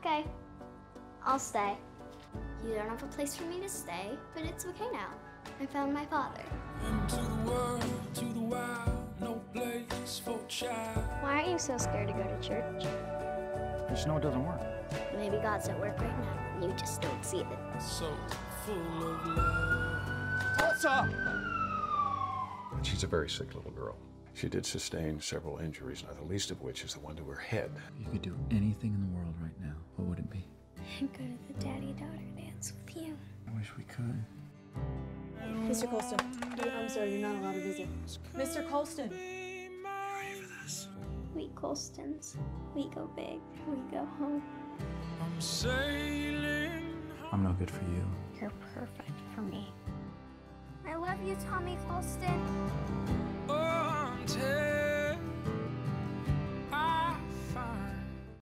Okay, I'll stay. You don't have a place for me to stay, but it's okay now. I found my father. Into the world, to the wild, no place for child. Why aren't you so scared to go to church? I just know it doesn't work. Maybe God's at work right now, and you just don't see it. So full of love. Tulsa! She's a very sick little girl. She did sustain several injuries, not the least of which is the one to her head. You could do anything in the world I'd go to the daddy-daughter dance with you. I wish we could. Mr. Colston, I'm sorry, you're not allowed to visit. Mr. Colston. We Colstons, we go big, we go home. I'm sailing. I'm no good for you. You're perfect for me. I love you, Tommy Colston. I'm telling